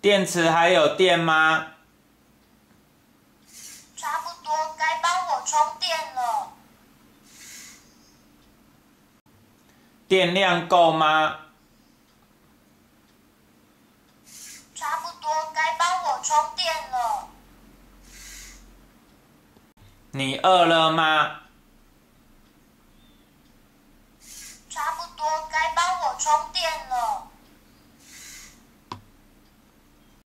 电池还有电吗？差不多该帮我充电了。电量够吗？差不多该帮我充电了。你饿了吗？差不多该帮我充电了。